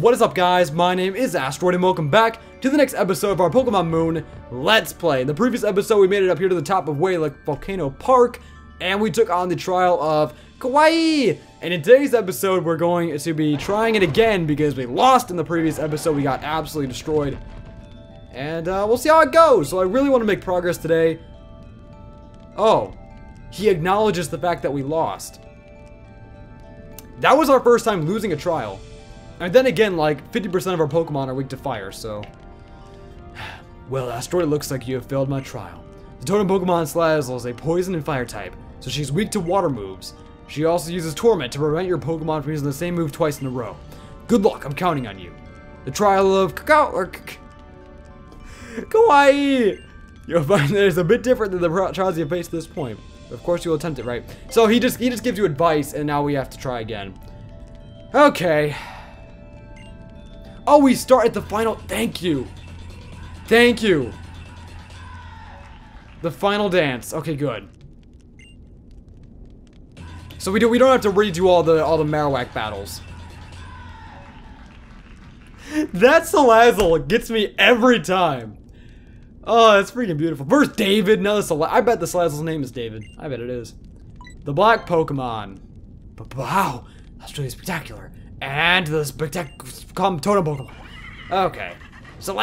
What is up guys? My name is Asteroid and welcome back to the next episode of our Pokemon Moon Let's Play. In the previous episode we made it up here to the top of Wela Volcano Park and we took on the trial of Kawaii. And in today's episode we're going to be trying it again because we lost in the previous episode. We got absolutely destroyed. And uh, we'll see how it goes. So I really want to make progress today. Oh, he acknowledges the fact that we lost. That was our first time losing a trial. And then again, like, 50% of our Pokemon are weak to fire, so... Well, Asteroid, looks like you have failed my trial. The totem Pokemon Salazzle is a poison and fire type, so she's weak to water moves. She also uses Torment to prevent your Pokemon from using the same move twice in a row. Good luck, I'm counting on you. The trial of Kakao, or Kawaii! You'll find that it's a bit different than the trials you faced at this point. Of course you will attempt it, right? So he just he just gives you advice and now we have to try again. Okay. Oh, we start at the final. Thank you. Thank you. The final dance. Okay, good. So we do we don't have to redo all the all the Marowak battles. that Salazzle gets me every time. Oh, that's freaking beautiful. First David, no, Sal I bet the Salazzle's name is David. I bet it is. The black Pokemon. But wow, that's really spectacular. And the spectacular totem Pokemon. Okay. So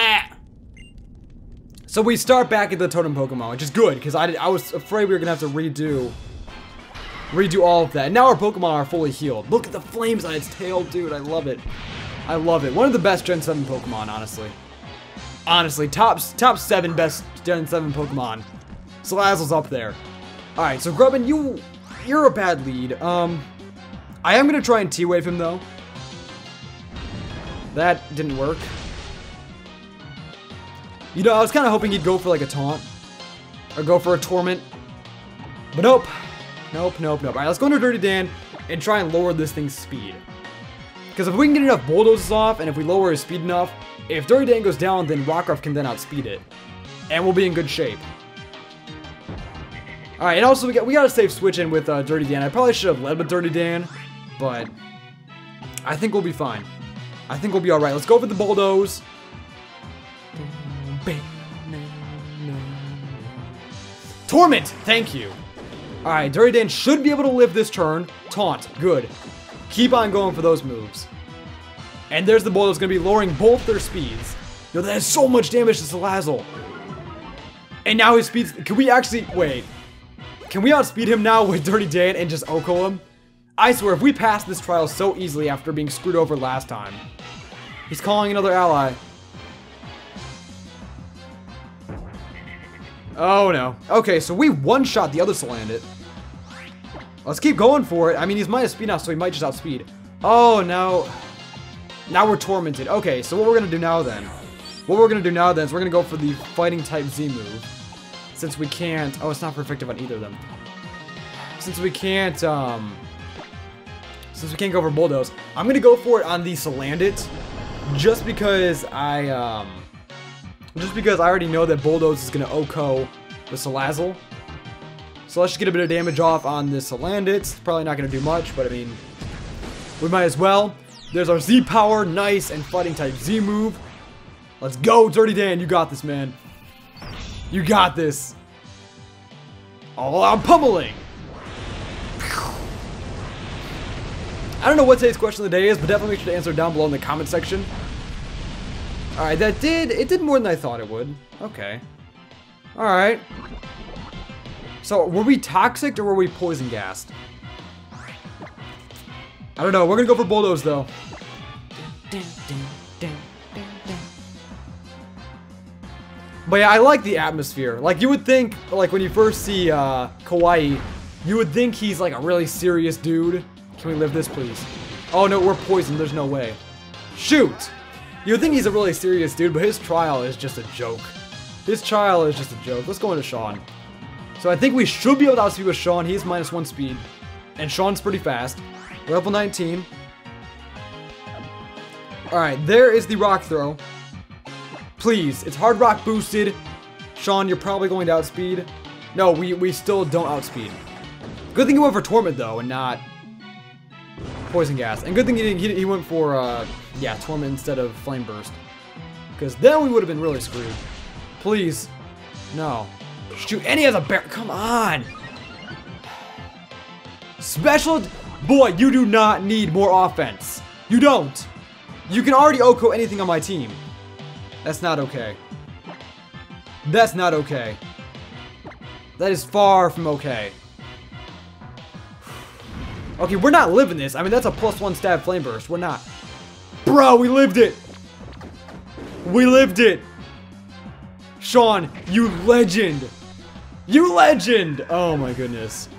So we start back at the totem Pokemon, which is good, because I, I was afraid we were going to have to redo redo all of that. Now our Pokemon are fully healed. Look at the flames on its tail, dude. I love it. I love it. One of the best Gen 7 Pokemon, honestly. Honestly, top, top 7 best Gen 7 Pokemon. Salazzle's up there. Alright, so Grubbin, you, you're a bad lead. Um, I am going to try and T-Wave him, though. That didn't work. You know, I was kind of hoping he'd go for like a taunt. Or go for a torment. But nope. Nope, nope, nope. Alright, let's go into Dirty Dan and try and lower this thing's speed. Because if we can get enough bulldozers off, and if we lower his speed enough, if Dirty Dan goes down, then Rockruff can then outspeed it. And we'll be in good shape. Alright, and also we got we got a safe switch in with uh, Dirty Dan. I probably should have led with Dirty Dan, but I think we'll be fine. I think we'll be alright. Let's go for the bulldoze. Torment! Thank you. Alright, Dirty Dan should be able to live this turn. Taunt. Good. Keep on going for those moves. And there's the bulldoze going to be lowering both their speeds. Yo, that has so much damage to Salazzle. And now his speeds... Can we actually... Wait. Can we outspeed him now with Dirty Dan and just OHKO him? I swear, if we pass this trial so easily after being screwed over last time. He's calling another ally. Oh no. Okay, so we one-shot the other Salandit. Let's keep going for it. I mean, he's minus speed now, so he might just outspeed. Oh, no. Now we're tormented. Okay, so what we're gonna do now then? What we're gonna do now then is we're gonna go for the fighting type Z move. Since we can't... Oh, it's not effective on either of them. Since we can't, um... Since we can't go for Bulldoze, I'm gonna go for it on the Salandit. Just because I, um... Just because I already know that Bulldoze is gonna OHKO the Salazzle. So let's just get a bit of damage off on this Salandit. It's probably not gonna do much, but I mean... We might as well. There's our Z power, nice, and fighting type Z move. Let's go, Dirty Dan. You got this, man. You got this. All out pummeling. I don't know what today's question of the day is, but definitely make sure to answer down below in the comment section. Alright, that did, it did more than I thought it would. Okay. Alright. So, were we toxic or were we poison gassed? I don't know, we're gonna go for Bulldoze though. But yeah, I like the atmosphere. Like, you would think, like, when you first see, uh, Kawaii, you would think he's, like, a really serious dude. Can we live this, please? Oh, no, we're poisoned. There's no way. Shoot! You would think he's a really serious dude, but his trial is just a joke. His trial is just a joke. Let's go into Sean. So I think we should be able to outspeed with Sean. He's minus one speed. And Sean's pretty fast. Level 19. Alright, there is the rock throw. Please, it's hard rock boosted. Sean, you're probably going to outspeed. No, we, we still don't outspeed. Good thing you went for Torment, though, and not... poison gas. And good thing he, he, he went for, uh, yeah, Torment instead of Flame Burst. Because then we would have been really screwed. Please. No. Shoot, and he has a bear. Come on. Special. Boy, you do not need more offense. You don't. You can already OHKO anything on my team. That's not okay. That's not okay. That is far from okay. Okay, we're not living this. I mean, that's a plus one stab flame burst. We're not. Bro, we lived it. We lived it. Sean, you legend. You legend. Oh my goodness.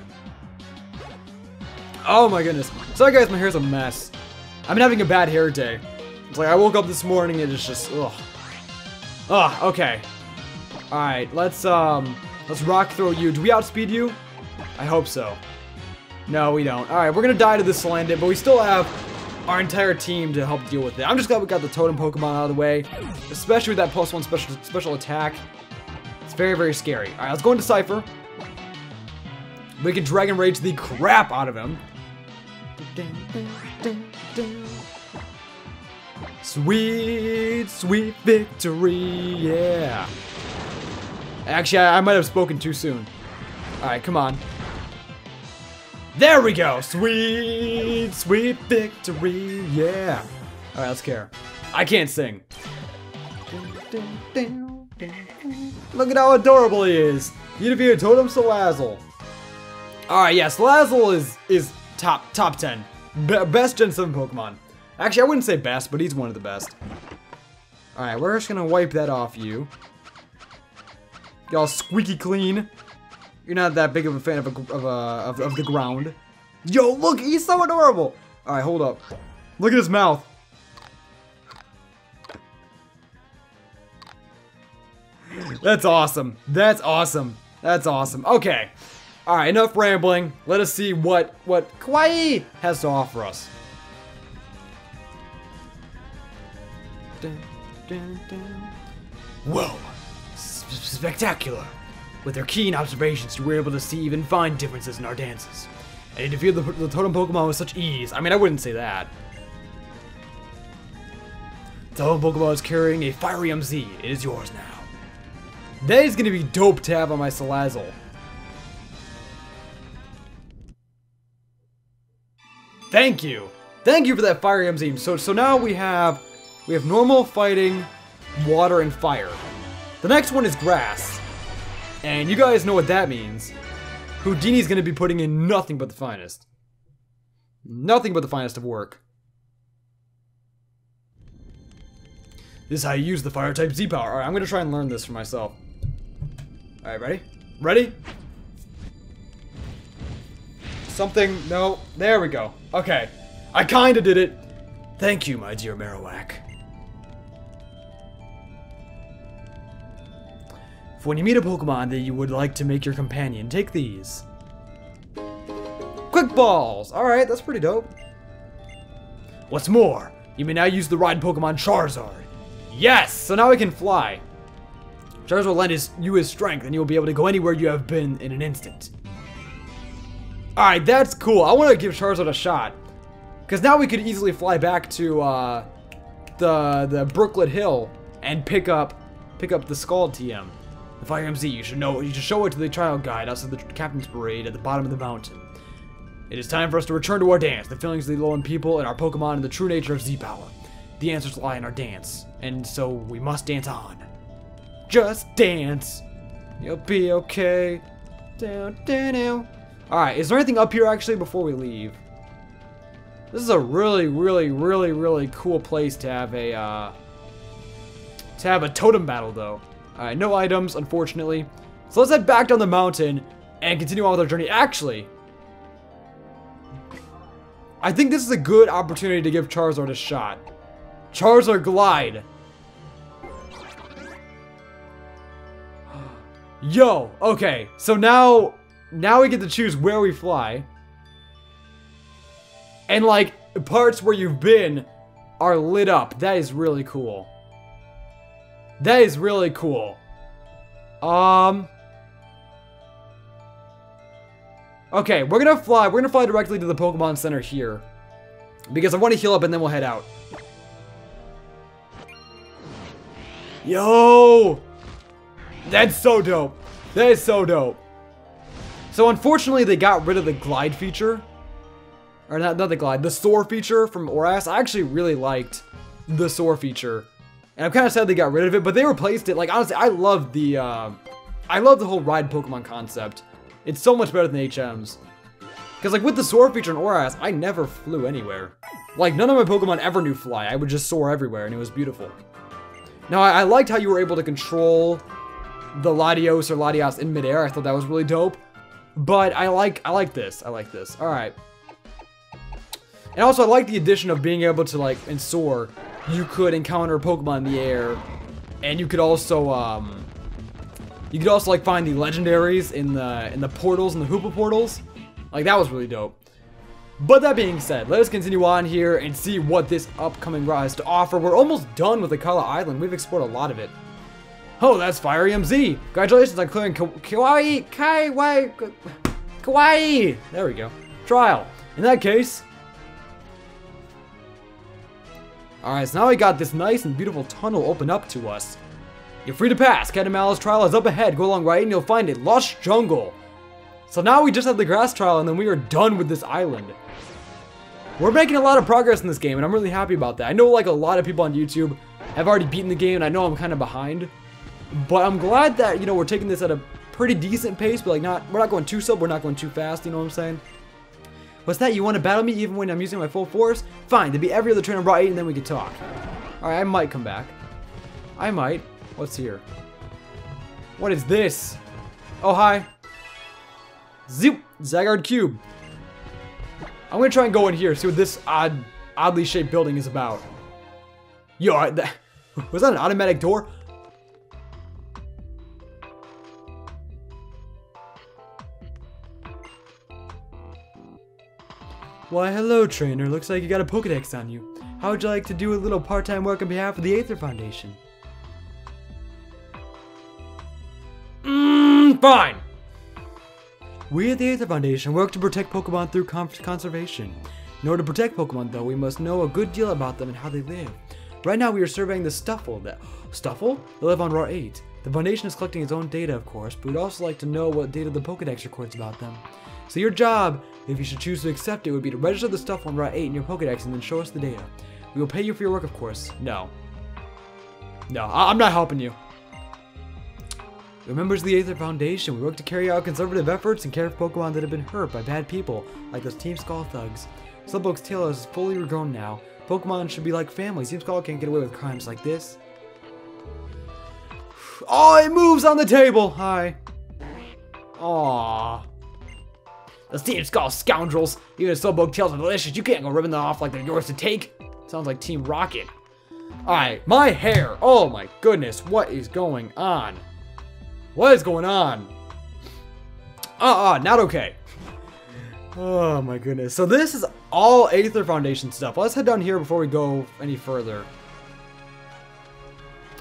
Oh my goodness. Sorry guys, my hair's a mess. I've been having a bad hair day. It's like I woke up this morning and it's just, ugh. Ugh, okay. Alright, let's, um, let's rock throw you. Do we outspeed you? I hope so. No, we don't. Alright, we're gonna die to this Salandit, but we still have our entire team to help deal with it. I'm just glad we got the Totem Pokemon out of the way, especially with that plus one special special attack. It's very, very scary. Alright, let's go into Cypher. We can Dragon Rage the crap out of him. Sweet, sweet victory, yeah. Actually, I, I might have spoken too soon. Alright, come on. There we go! Sweet, sweet victory, yeah. Alright, let's care. I can't sing. Look at how adorable he is. You'd be a Totem Salazzle. Alright, yeah, Salazzle is, is top, top 10. Be best Gen 7 Pokemon. Actually, I wouldn't say best, but he's one of the best. Alright, we're just gonna wipe that off you. Y'all squeaky clean. You're not that big of a fan of a, of a of, of the ground. Yo, look, he's so adorable. All right, hold up. Look at his mouth. That's awesome. That's awesome. That's awesome. Okay. All right, enough rambling. Let us see what what Kawaii has to offer us. Dun, dun, dun. Whoa. S spectacular. With their keen observations, you were able to see even fine differences in our dances. And you defeated the, the totem Pokemon with such ease. I mean, I wouldn't say that. The totem Pokemon is carrying a Firium Z. It is yours now. That is going to be dope to have on my Salazzle. Thank you. Thank you for that Firium Z. So, so now we have, we have normal fighting, water, and fire. The next one is grass. And you guys know what that means. Houdini's gonna be putting in nothing but the finest. Nothing but the finest of work. This is how you use the fire type Z power. Alright, I'm gonna try and learn this for myself. Alright, ready? Ready? Something, no, there we go. Okay, I kinda did it. Thank you, my dear Marowak. When you meet a Pokemon that you would like to make your companion, take these. Quick Balls! Alright, that's pretty dope. What's more, you may now use the ride Pokemon Charizard. Yes! So now we can fly. Charizard will lend his, you his strength, and you will be able to go anywhere you have been in an instant. Alright, that's cool. I want to give Charizard a shot. Because now we could easily fly back to uh, the the Brooklet Hill and pick up pick up the Scald TM. The Firium Z, you should know you should show it to the trial guide outside the captain's parade at the bottom of the mountain. It is time for us to return to our dance, the feelings of the Alolan people and our Pokemon and the true nature of Z-Power. The answers lie in our dance, and so we must dance on. Just dance. You'll be okay. Down, down, down. Alright, is there anything up here actually before we leave? This is a really, really, really, really cool place to have a, uh, to have a totem battle, though. Alright, no items, unfortunately. So let's head back down the mountain and continue on with our journey. Actually, I think this is a good opportunity to give Charizard a shot. Charizard Glide. Yo, okay, so now, now we get to choose where we fly. And like, parts where you've been are lit up. That is really cool. That is really cool. Um... Okay, we're gonna fly. We're gonna fly directly to the Pokemon Center here. Because I want to heal up and then we'll head out. Yo! That's so dope. That is so dope. So unfortunately, they got rid of the glide feature. Or not, not the glide, the soar feature from ORAS. I actually really liked the soar feature. And I'm kind of sad they got rid of it, but they replaced it. Like, honestly, I love the, uh, I love the whole ride Pokemon concept. It's so much better than HM's. Because, like, with the soar feature in ORAS, I never flew anywhere. Like, none of my Pokemon ever knew fly. I would just soar everywhere, and it was beautiful. Now, I, I liked how you were able to control the Latios or Latias in midair. I thought that was really dope. But I like, I like this. I like this. All right. And also, I like the addition of being able to, like, and Soar, you could encounter Pokemon in the air. And you could also, um... You could also, like, find the legendaries in the, in the portals, in the Hoopa portals. Like, that was really dope. But that being said, let us continue on here and see what this upcoming route has to offer. We're almost done with Akala Island. We've explored a lot of it. Oh, that's Firium Z. Congratulations on clearing Kawaii, Kawaii, Kawaii. There we go. Trial. In that case. Alright, so now we got this nice and beautiful tunnel open up to us. You're free to pass. Catamala's trial is up ahead. Go along right and you'll find a lush jungle. So now we just have the grass trial and then we are done with this island. We're making a lot of progress in this game and I'm really happy about that. I know like a lot of people on YouTube have already beaten the game and I know I'm kind of behind. But I'm glad that, you know, we're taking this at a pretty decent pace, but like not, we're not going too slow, we're not going too fast, you know what I'm saying? What's that? You want to battle me even when I'm using my full force? Fine, to be every other trainer right and then we can talk. Alright, I might come back. I might. What's here? What is this? Oh, hi. Zoop! Zygarde Cube. I'm gonna try and go in here, see what this odd, oddly shaped building is about. Yo, that, was that an automatic door? Why, hello, trainer. Looks like you got a Pokedex on you. How would you like to do a little part-time work on behalf of the Aether Foundation? Mmm, fine. We at the Aether Foundation work to protect Pokemon through conservation. In order to protect Pokemon, though, we must know a good deal about them and how they live. Right now, we are surveying the Stufful. that Stufful? They live on Route 8. The Foundation is collecting its own data, of course, but we'd also like to know what data the Pokedex records about them. So your job, if you should choose to accept it, would be to register the stuff on Route 8 in your Pokedex and then show us the data. We will pay you for your work, of course. No. No, I I'm not helping you. We're members of the Aether Foundation. We work to carry out conservative efforts and care for Pokemon that have been hurt by bad people, like those Team Skull thugs. Slowpoke's tail is fully regrown now. Pokemon should be like family. Team Skull can't get away with crimes like this. Oh, it moves on the table! Hi. Aww. Those Team Skull scoundrels. Even if Slowpoke tails are delicious, you can't go ripping them off like they're yours to take. Sounds like Team Rocket. Alright, my hair. Oh my goodness, what is going on? What is going on? Uh-uh, not okay. Oh my goodness. So this is all Aether Foundation stuff. Let's head down here before we go any further.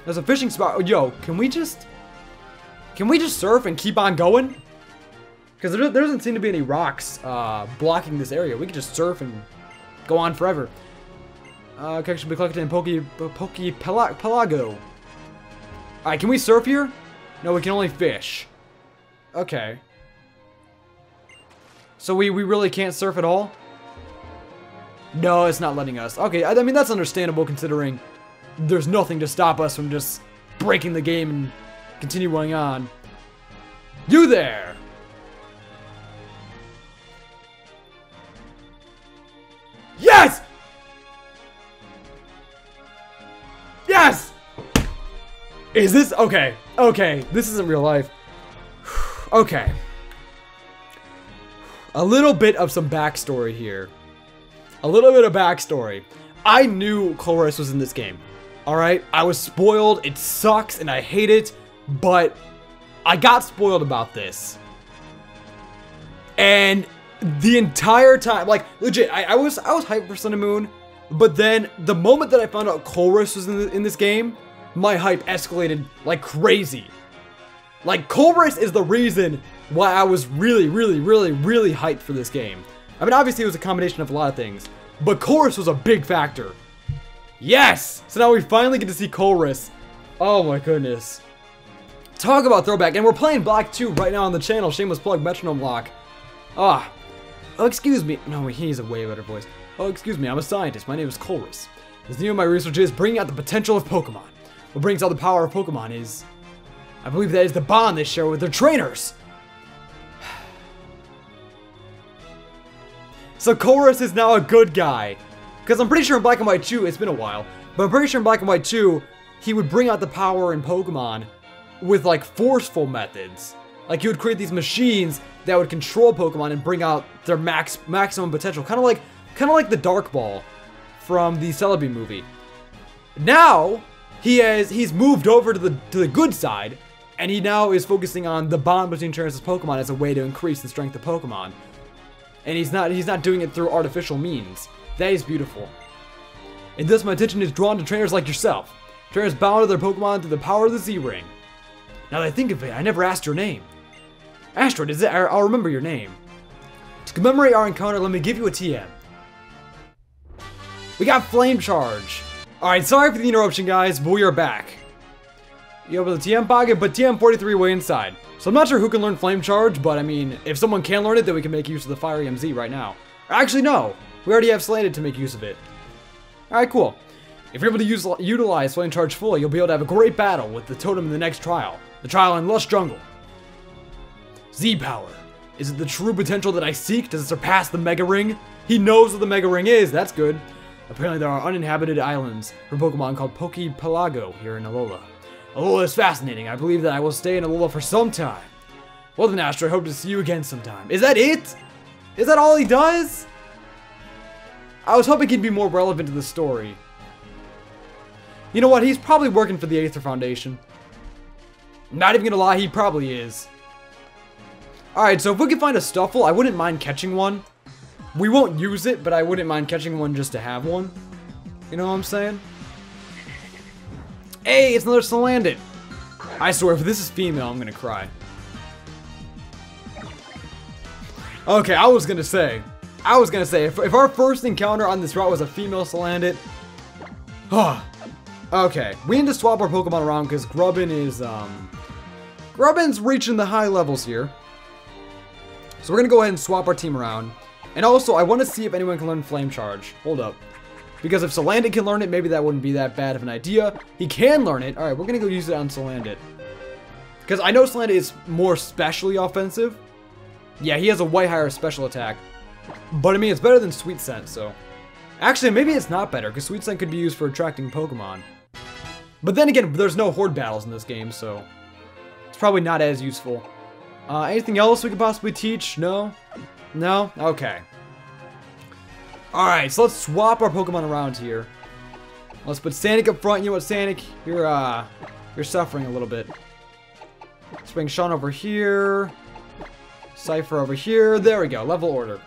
There's a fishing spot. Yo, can we just... Can we just surf and keep on going? Because there, there, doesn't seem to be any rocks uh, blocking this area. We can just surf and go on forever. Uh, can actually be collected in Poke, Poke Pelago. Alright, can we surf here? No, we can only fish. Okay. So we, we really can't surf at all? No, it's not letting us. Okay, I, I mean, that's understandable considering there's nothing to stop us from just breaking the game and continuing on. You there! Yes! Yes! Is this... Okay. Okay. This isn't real life. okay. A little bit of some backstory here. A little bit of backstory. I knew Colress was in this game. Alright? I was spoiled. It sucks and I hate it. But I got spoiled about this. And the entire time, like, legit, I, I was I was hyped for Sun and Moon. But then, the moment that I found out Colress was in, the, in this game, my hype escalated like crazy. Like, Colress is the reason why I was really, really, really, really hyped for this game. I mean, obviously it was a combination of a lot of things, but Colress was a big factor. Yes! So now we finally get to see Colress. Oh my goodness. Talk about throwback, and we're playing Black 2 right now on the channel, shameless plug, Metronome Lock. Ah. Oh, excuse me. No, he needs a way better voice. Oh, excuse me, I'm a scientist. My name is. The name of my research is bringing out the potential of Pokemon. What brings out the power of Pokemon is... I believe that is the bond they share with their trainers. So Colress is now a good guy. Because I'm pretty sure in Black and White 2, it's been a while, but I'm pretty sure in Black and White 2, he would bring out the power in Pokemon with like forceful methods. Like he would create these machines that would control Pokemon and bring out their max maximum potential. Kind of like kind of like the Dark Ball from the Celebi movie. Now, he has he's moved over to the to the good side, and he now is focusing on the bond between trainers and Pokemon as a way to increase the strength of Pokemon. And he's not he's not doing it through artificial means. That is beautiful. And thus my attention is drawn to trainers like yourself. Trainers bound to their Pokemon through the power of the Z-Ring. Now that I think of it, I never asked your name. Asteroid, is it? I'll remember your name. To commemorate our encounter, let me give you a TM. We got Flame Charge. Alright, sorry for the interruption, guys, but we are back. You open the TM pocket, but TM43 way inside. So I'm not sure who can learn Flame Charge, but I mean, if someone can learn it, then we can make use of the Firium Z right now. Actually, no. We already have Salandit to make use of it. Alright, cool. If you're able to use, utilize Flame Charge fully, you'll be able to have a great battle with the Totem in the next trial. The trial in Lush Jungle. Z-Power. Is it the true potential that I seek? Does it surpass the Mega Ring? He knows what the Mega Ring is, that's good. Apparently there are uninhabited islands for Pokemon called Pokepelago here in Alola. Alola is fascinating. I believe that I will stay in Alola for some time. Well then, Astro, I hope to see you again sometime. Is that it? Is that all he does? I was hoping he'd be more relevant to the story. You know what? He's probably working for the Aether Foundation. Not even gonna lie, he probably is. Alright, so if we can find a Stufful, I wouldn't mind catching one. We won't use it, but I wouldn't mind catching one just to have one. You know what I'm saying? Hey, it's another Salandit! I swear, if this is female, I'm gonna cry. Okay, I was gonna say. I was gonna say, if, if our first encounter on this route was a female Salandit... okay, we need to swap our Pokemon around because Grubbin is, um... Grubbin's reaching the high levels here. So we're gonna go ahead and swap our team around. And also, I want to see if anyone can learn Flame Charge. Hold up. Because if Salandit can learn it, maybe that wouldn't be that bad of an idea. He can learn it. Alright, we're going to go use it on Salandit. Because I know Salandit is more specially offensive. Yeah, he has a way higher special attack. But I mean, it's better than Sweet Scent, so... Actually, maybe it's not better, because Sweet Scent could be used for attracting Pokemon. But then again, there's no Horde battles in this game, so... It's probably not as useful. Uh, anything else we could possibly teach? No? No? Okay. Alright, so let's swap our Pokemon around here. Let's put Sanic up front. You know what, Sanic? You're, uh, you're suffering a little bit. Let's bring Sean over here. Cypher over here. There we go. Level order.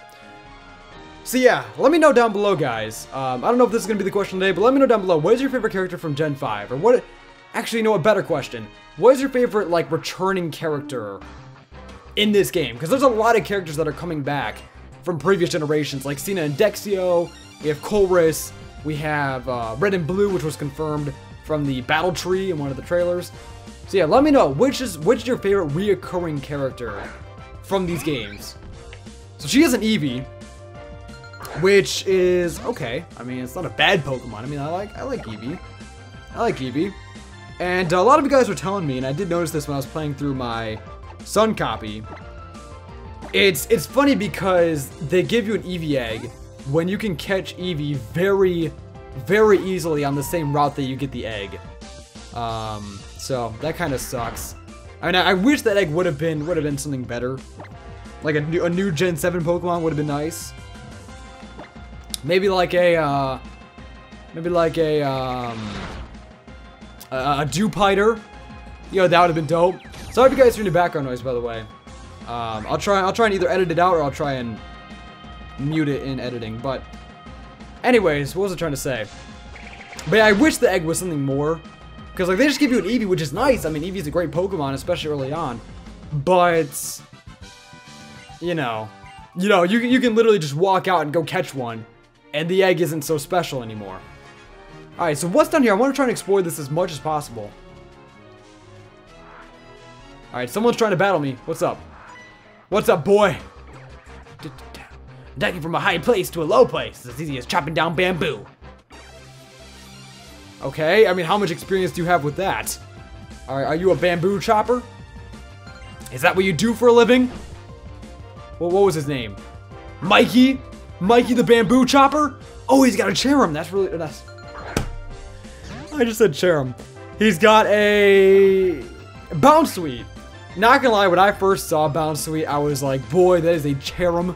So yeah, let me know down below, guys. Um, I don't know if this is going to be the question today, but let me know down below. What is your favorite character from Gen 5? Or what... Actually, know, a better question. What is your favorite, like, returning character in this game? Because there's a lot of characters that are coming back from previous generations, like Sina and Dexio, we have Colress, we have uh, Red and Blue, which was confirmed from the battle tree in one of the trailers. So yeah, let me know, which is which is your favorite reoccurring character from these games? So she is an Eevee, which is okay. I mean, it's not a bad Pokemon. I mean, I like I like Eevee. I like Eevee. And a lot of you guys were telling me, and I did notice this when I was playing through my Sun copy, it's it's funny because they give you an Eevee egg when you can catch Eevee very, very easily on the same route that you get the egg. Um, so that kind of sucks. I mean, I, wish that egg would have been would have been something better. Like a new, a new Gen 7 Pokemon would have been nice. Maybe like a, uh, maybe like a, um, a, a Dewpider. You know, that would have been dope. Sorry if you guys hear any background noise, by the way. Um, I'll try. I'll try and either edit it out or I'll try and mute it in editing. But, anyways, what was I trying to say? But yeah, I wish the egg was something more, because like they just give you an Eevee, which is nice. I mean, Eevee's a great Pokemon, especially early on. But, you know, You know, you, you can literally just walk out and go catch one, and the egg isn't so special anymore. Alright, so what's down here? I want to try and explore this as much as possible. Alright, someone's trying to battle me. What's up? What's up, boy? Attacking from a high place to a low place is as easy as chopping down bamboo. Okay, I mean, how much experience do you have with that? Are, are you a bamboo chopper? Is that what you do for a living? Well, what was his name? Mikey? Mikey the bamboo chopper? Oh, he's got a Cherrim. That's really, that's... I just said Cherrim. He's got a Bounsweet. Not gonna lie, when I first saw Bounsweet, I was like, boy, that is a Cherrim.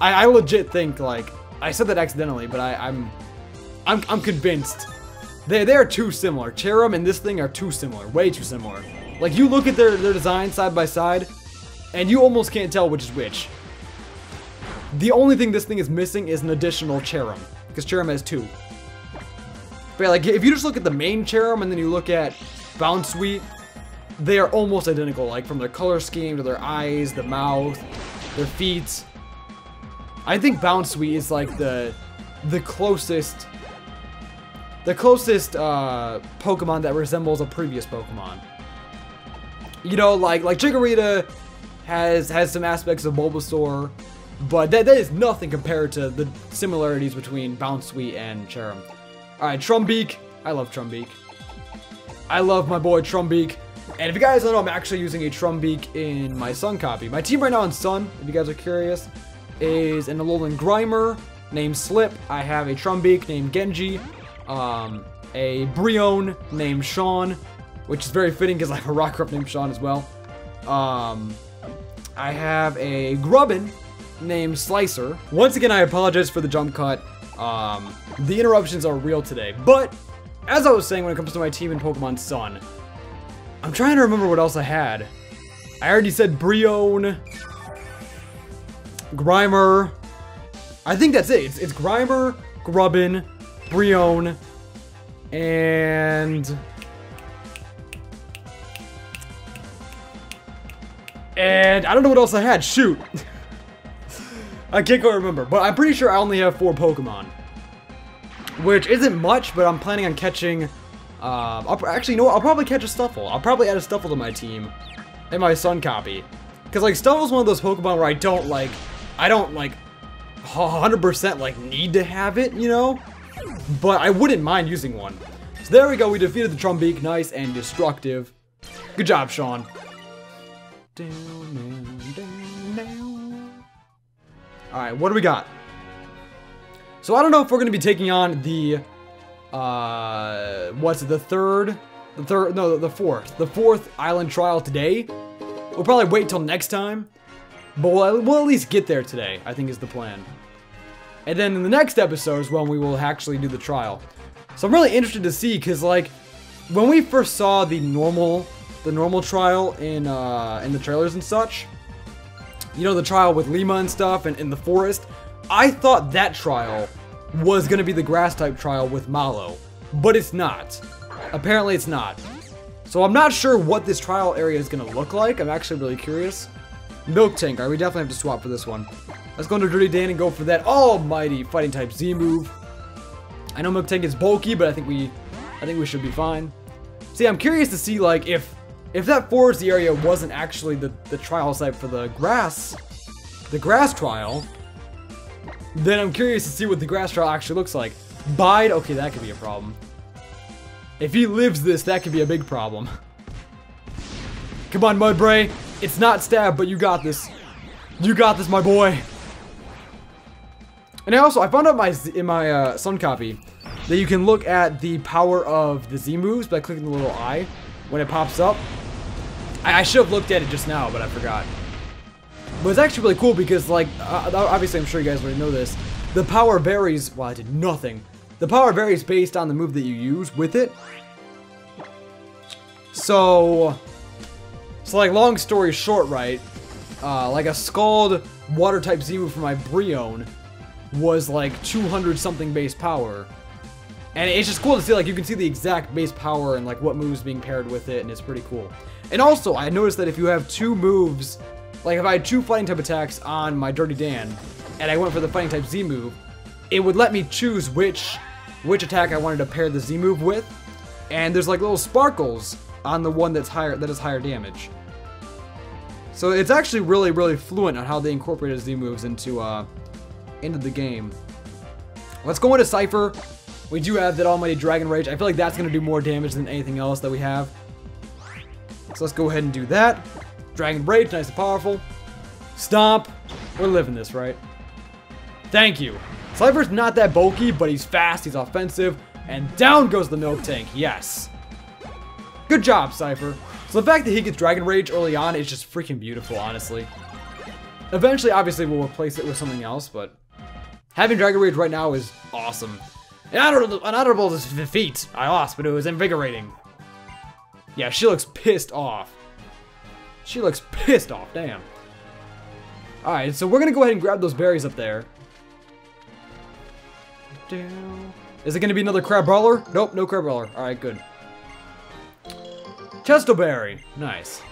I, I legit think, like, I said that accidentally, but I, I'm, I'm, I'm convinced they, they are too similar. Cherrim and this thing are too similar. Way too similar. Like, you look at their, their design side by side, and you almost can't tell which is which. The only thing this thing is missing is an additional Cherrim, because Cherrim has two. But like, if you just look at the main Cherrim and then you look at Bounsweet, they are almost identical, like, from their color scheme to their eyes, the mouth, their feet. I think Bounsweet is, like, the, the closest the closest uh, Pokemon that resembles a previous Pokemon. You know, like like Chikorita has has some aspects of Bulbasaur, but that, that is nothing compared to the similarities between Bounsweet and Cherrim. Alright, Trumbeak. I love Trumbeak. I love my boy Trumbeak. And if you guys don't know, I'm actually using a Trumbeak in my Sun copy. My team right now in Sun, if you guys are curious, is an Alolan Grimer named Slip. I have a Trumbeak named Genji um, a Brionne named Sean, which is very fitting because I have a Rockruff named Sean as well. Um, I have a Grubbin named Slicer. Once again, I apologize for the jump cut. Um, the interruptions are real today, but as I was saying when it comes to my team in Pokemon Sun, I'm trying to remember what else I had. I already said Brionne, Grimer. I think that's it. It's, it's Grimer, Grubbin, Brionne, and... And I don't know what else I had. Shoot. I can't quite remember, but I'm pretty sure I only have four Pokemon. Which isn't much, but I'm planning on catching... Uh, I'll, actually, you know what? I'll probably catch a Stufful. I'll probably add a Stufful to my team. In my Sun copy. Because, like, Stufful's one of those Pokemon where I don't, like... I don't, like... 100% like need to have it, you know? but I wouldn't mind using one. So there we go, we defeated the Trumbeak, nice and destructive. Good job, Sean. Alright, what do we got? So I don't know if we're going to be taking on the, uh, what's it, the third, the third, no, the fourth, the fourth island trial today. We'll probably wait till next time, but we'll, we'll at least get there today, I think is the plan. And then in the next episode is when we will actually do the trial. So I'm really interested to see, because like, when we first saw the normal, the normal trial in, uh, in the trailers and such, you know, the trial with Lima and stuff and in the forest, I thought that trial was to be the grass type trial with Mallow, but it's not. Apparently it's not. So I'm not sure what this trial area is to look like. I'm actually really curious. Miltank. Alright, we definitely have to swap for this one. Let's go into Dirty Dan and go for that almighty fighting type Z move. I know Miltank is bulky, but I think we I think we should be fine. See, I'm curious to see like if if that forest area wasn't actually the, the trial site for the grass the grass trial, then I'm curious to see what the grass trial actually looks like. Bide, okay, that could be a problem. If he lives this, that could be a big problem. Come on, Mudbray. It's not stab, but you got this. You got this, my boy. And I also, I found out my in my uh, Sun copy that you can look at the power of the Z moves by clicking the little eye when it pops up. I, I should have looked at it just now, but I forgot. But it's actually really cool because, like, uh, obviously I'm sure you guys already know this. The power varies, well, I did nothing. The power varies based on the move that you use with it. So, so like, long story short, right? Uh, like a Scald water type Z move for my Brionne was like 200 something base power. And it's just cool to see, like, you can see the exact base power and, like, what moves being paired with it, and it's pretty cool. And also, I noticed that if you have two moves, like if I had two fighting type attacks on my Dirty Dan, and I went for the fighting type Z move, it would let me choose which which attack I wanted to pair the Z move with, and there's like little sparkles on the one that's higher that is higher damage. So it's actually really really fluent on how they incorporated Z moves into uh into the game. Let's go into Cypher. We do have that Almighty Dragon Rage. I feel like that's going to do more damage than anything else that we have. So let's go ahead and do that. Dragon Rage, nice and powerful. Stomp. We're living this, right? Thank you. Cypher's not that bulky, but he's fast, he's offensive, and down goes the Miltank, yes. Good job, Cypher. So the fact that he gets Dragon Rage early on is just freaking beautiful, honestly. Eventually, obviously, we'll replace it with something else, but having Dragon Rage right now is awesome. An honorable, an honorable defeat. I lost, but it was invigorating. Yeah, she looks pissed off. She looks pissed off, damn. Alright, so we're gonna go ahead and grab those berries up there. Is it gonna be another crab brawler? Nope, no crab brawler. Alright, good. Chesto Nice.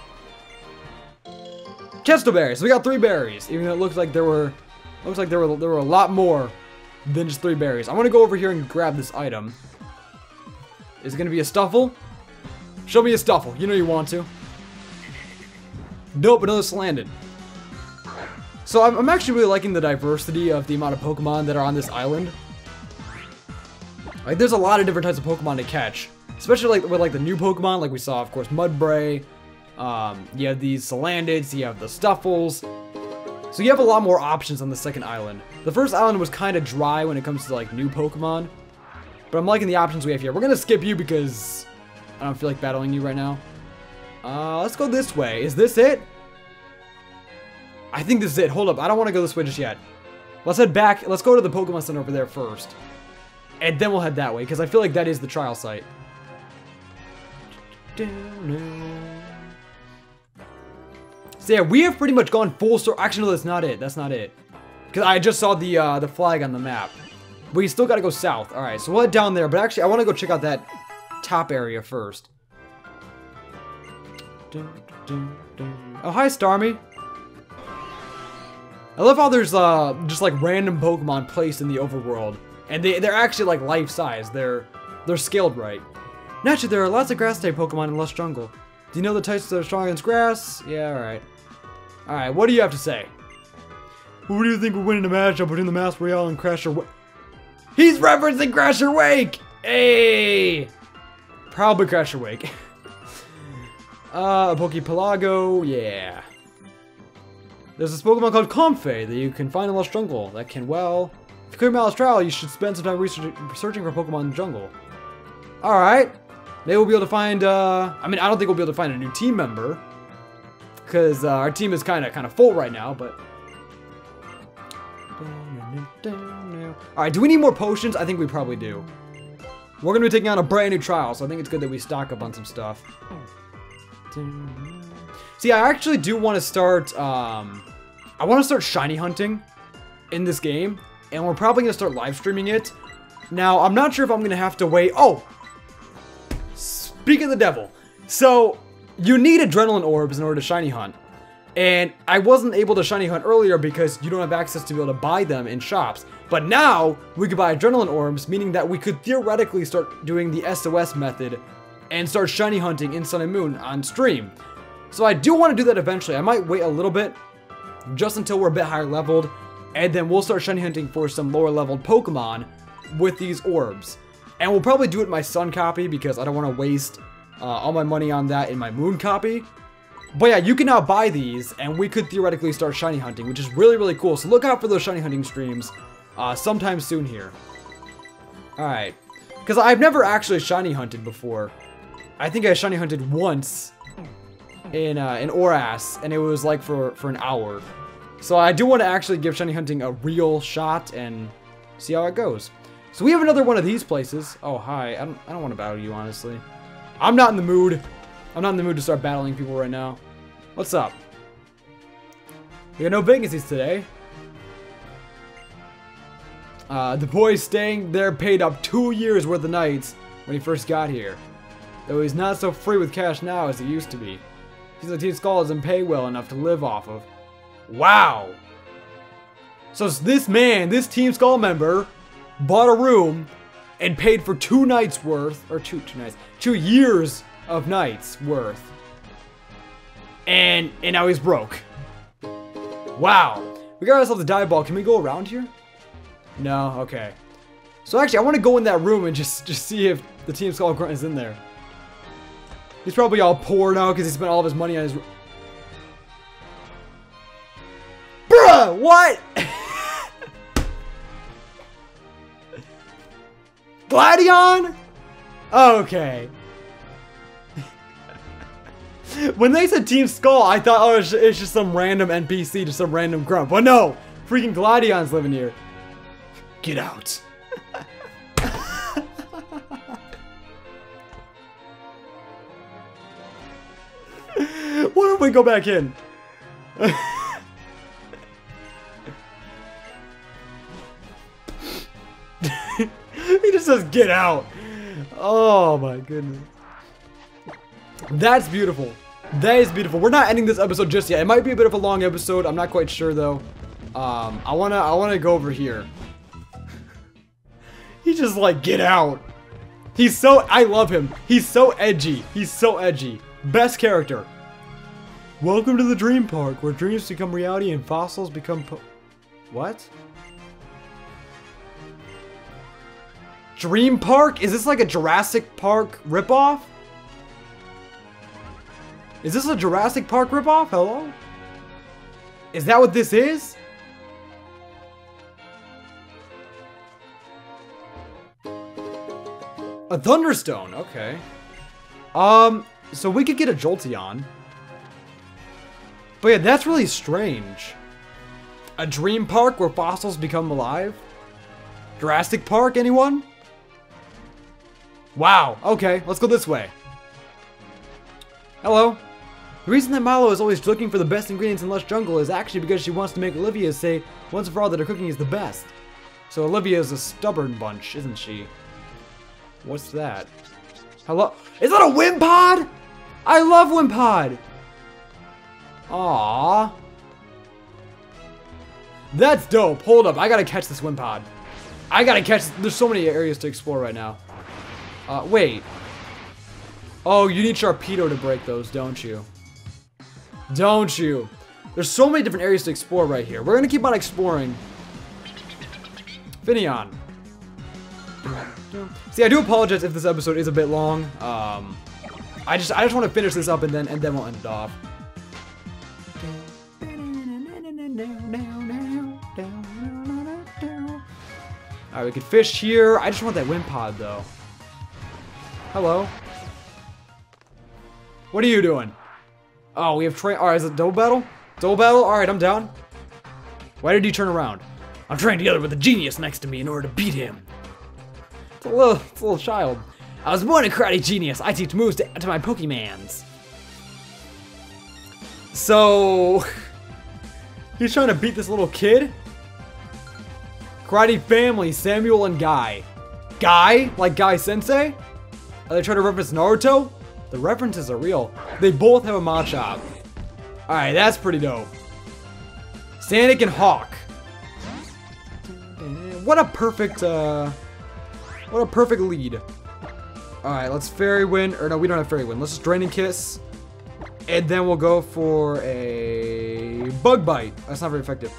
Chesto So we got three berries, even though it looks like there were looks like there were there were a lot more than just three berries. I'm gonna go over here and grab this item. Is it gonna be a Stufful? Show me a Stufful. You know you want to. Nope, another Salandit. So I'm, I'm actually really liking the diversity of the amount of Pokemon that are on this island. Like, there's a lot of different types of Pokemon to catch. Especially like with like the new Pokemon, like we saw, of course, Mudbray. Um, you have these Salandits, you have the Stuffuls. So you have a lot more options on the second island. The first island was kind of dry when it comes to like new Pokemon. But I'm liking the options we have here. We're gonna skip you because I don't feel like battling you right now. Uh, let's go this way. Is this it? I think this is it. Hold up. I don't want to go this way just yet. Let's head back. Let's go to the Pokemon Center over there first. And then we'll head that way, because I feel like that is the trial site. So yeah, we have pretty much gone full circle. Actually, no, that's not it. That's not it. Because I just saw the uh, the flag on the map. We still got to go south. All right, so we'll head down there. But actually, I want to go check out that top area first. Oh, hi, Starmie. I love how there's uh just like random Pokemon placed in the overworld. And they, they're actually like life size. They're they're scaled right. Naturally, there are lots of grass type Pokemon in Lush Jungle. Do you know the types that are strong against grass? Yeah, alright. Alright, what do you have to say? Who do you think will win in a matchup between the Mask Royale and Crasher Wake? He's referencing Crasher Wake! Hey! Probably Crasher Wake. uh, Pokepelago, yeah. There's this Pokemon called Comfey that you can find in Lush Jungle that can, well... If you're clear Malice Trial, you should spend some time researching for Pokemon in the jungle. Alright. Maybe we'll be able to find, uh... I mean, I don't think we'll be able to find a new team member. Because uh, our team is kind of kind of full right now, but... Alright, do we need more potions? I think we probably do. We're going to be taking on a brand new trial, so I think it's good that we stock up on some stuff. See, I actually do want to start, um... I want to start shiny hunting in this game, and we're probably going to start live streaming it. Now, I'm not sure if I'm going to have to wait. Oh! Speak of the devil. So, you need adrenaline orbs in order to shiny hunt. And I wasn't able to shiny hunt earlier because you don't have access to be able to buy them in shops. But now, we could buy adrenaline orbs, meaning that we could theoretically start doing the SOS method and start shiny hunting in Sun and Moon on stream. So I do want to do that eventually. I might wait a little bit, just until we're a bit higher leveled, and then we'll start shiny hunting for some lower leveled Pokemon with these orbs. And we'll probably do it in my Sun copy because I don't want to waste uh, all my money on that in my Moon copy. But yeah, you can now buy these, and we could theoretically start shiny hunting, which is really, really cool. So look out for those shiny hunting streams uh, sometime soon here. Alright. Because I've never actually shiny hunted before. I think I shiny hunted once in uh, in Oras, and it was like for, for an hour. So I do want to actually give shiny hunting a real shot and see how it goes. So we have another one of these places. Oh, hi. I don't, I don't want to battle you, honestly. I'm not in the mood. I'm not in the mood to start battling people right now. What's up? We got no vacancies today. Uh, the boy staying there paid up two years worth of nights when he first got here. Though he's not so free with cash now as he used to be. Like Team Skull doesn't pay well enough to live off of. Wow. So this man, this Team Skull member, bought a room and paid for two nights worth, or two two nights, two years of nights worth. And and now he's broke. Wow. We got ourselves a dive ball. Can we go around here? No, okay. So actually, I want to go in that room and just just see if the Team Skull Grunt is in there. He's probably all poor now because he spent all of his money on his. Bruh, what? Gladion? Okay. when they said Team Skull, I thought, oh, it's, just some random NPC, just some random grump. But no, freaking Gladion's living here. Get out. Go back in? he just says, get out. Oh my goodness. That's beautiful. That is beautiful. We're not ending this episode just yet. It might be a bit of a long episode. I'm not quite sure though. Um, I wanna, I wanna go over here. he just like, get out. He's so, I love him. He's so edgy. He's so edgy. Best character. Welcome to the Dream Park, where dreams become reality and fossils become What? Dream Park? Is this like a Jurassic Park ripoff? Is this a Jurassic Park ripoff? Hello? Is that what this is? A Thunderstone, okay. Um, so we could get a Jolteon. But yeah, that's really strange. A dream park where fossils become alive? Jurassic Park, anyone? Wow, okay, let's go this way. Hello. The reason that Mallow is always looking for the best ingredients in Lush Jungle is actually because she wants to make Olivia say once and for all that her cooking is the best. So Olivia is a stubborn bunch, isn't she? What's that? Hello? Is that a Wimpod? I love Wimpod! Aww. That's dope. Hold up. I gotta catch this Wimpod. I gotta catch... There's so many areas to explore right now. Uh, wait. Oh, you need Sharpedo to break those, don't you? Don't you? There's so many different areas to explore right here. We're gonna keep on exploring. Finneon. See, I do apologize if this episode is a bit long. Um, I just I just want to finish this up and then and then we'll end it off. Alright, we can fish here. I just want that Wimpod, though. Hello. What are you doing? Oh, we have train. Alright, is it double battle? Double battle? Alright, I'm down. Why did you turn around? I'm trained together with a genius next to me in order to beat him. It's a little, it's a little child. I was born a karate genius. I teach moves to, to my Pokemans. So, he's trying to beat this little kid? Karate family, Samuel and Guy. Guy? Like Guy Sensei? Are they trying to reference Naruto? The references are real. They both have a Machop. Alright, that's pretty dope. Sonic and Hawk. What a perfect, uh... What a perfect lead. Alright, let's Fairy Wind. Or no, we don't have Fairy Wind. Let's just Draining Kiss. And then we'll go for a Bug Bite. That's not very effective.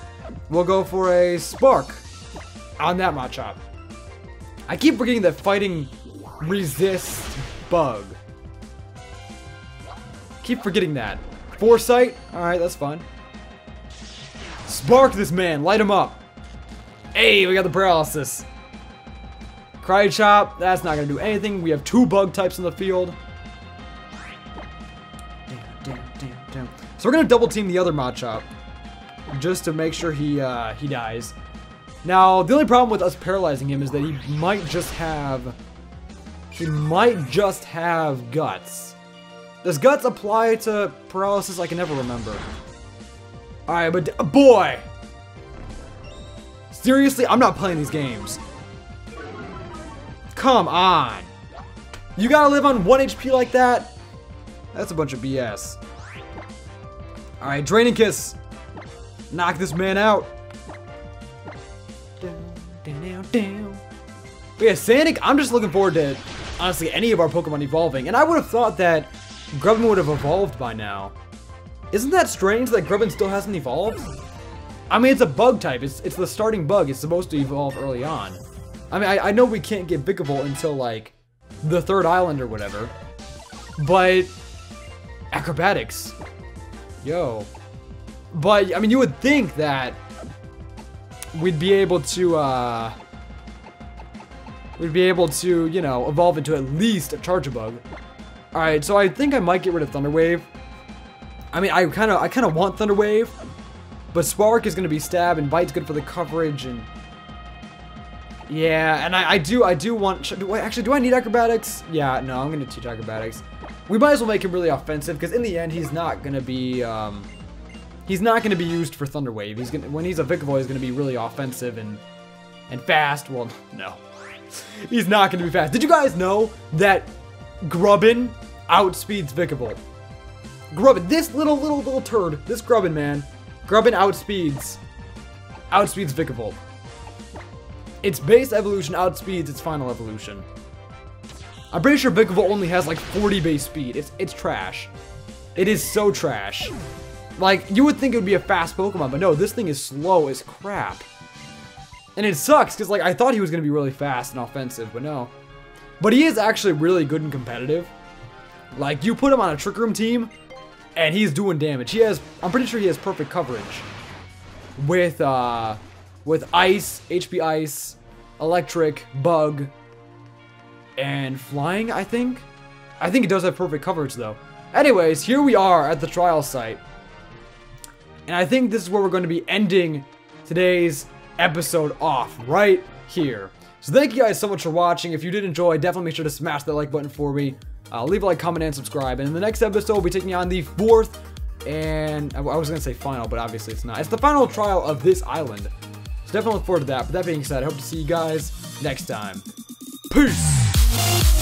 We'll go for a Spark on that Machop. I keep forgetting that fighting resists Bug. Keep forgetting that. Foresight? Alright, that's fine. Spark this man. Light him up. Hey, we got the paralysis. Cry Chop, that's not going to do anything. We have two bug types in the field. So we're going to double team the other Machop. Just to make sure he, uh, he dies. Now, the only problem with us paralyzing him is that he might just have... He might just have Guts. Does Guts apply to paralysis? I can never remember. Alright, but... Boy! Seriously, I'm not playing these games. Come on. You gotta live on 1 HP like that? That's a bunch of BS. Alright, Draining Kiss. Knock this man out. But yeah, Sanic, I'm just looking forward to, honestly, any of our Pokemon evolving. And I would have thought that Grubbin would have evolved by now. Isn't that strange that Grubbin still hasn't evolved? I mean, it's a bug type. It's, it's the starting bug. It's supposed to evolve early on. I mean, I, I know we can't get Vikavolt until, like, the third island or whatever. But... Acrobatics. Yo. But, I mean, you would think that we'd be able to, uh... We'd be able to, you know, evolve into at least a Charjabug. Alright, so I think I might get rid of Thunder Wave. I mean, I kind of I kind of want Thunder Wave, but Spark is going to be Stab, and Bite's good for the coverage, and... Yeah, and I, I do I do want... Actually, do I need Acrobatics? Yeah, no, I'm going to teach Acrobatics. We might as well make him really offensive, because in the end, he's not going to be... Um, he's not going to be used for Thunder Wave. He's gonna, when he's a Vikavolt, he's going to be really offensive and and fast. Well, no. He's not going to be fast. Did you guys know that Grubbin outspeeds Vikavolt? Grubbin, this little, little, little turd, this Grubbin, man. Grubbin outspeeds, outspeeds Vikavolt. Its base evolution outspeeds its final evolution. I'm pretty sure Vikavolt only has like 40 base speed. It's, it's trash. It is so trash. Like, you would think it would be a fast Pokemon, but no, this thing is slow as crap. And it sucks, because like, I thought he was going to be really fast and offensive, but no. But he is actually really good and competitive. Like, you put him on a Trick Room team, and he's doing damage. He has, I'm pretty sure he has perfect coverage. With, uh, with Ice, HP Ice, Electric, Bug, and Flying, I think? I think it does have perfect coverage, though. Anyways, here we are at the trial site. And I think this is where we're going to be ending today's episode off, right here. So thank you guys so much for watching. If you did enjoy, definitely make sure to smash that like button for me. Uh, leave a like, comment, and subscribe. And in the next episode, we'll be taking you on the fourth and I was going to say final, but obviously it's not. It's the final trial of this island. So definitely look forward to that. But that being said, I hope to see you guys next time. Peace!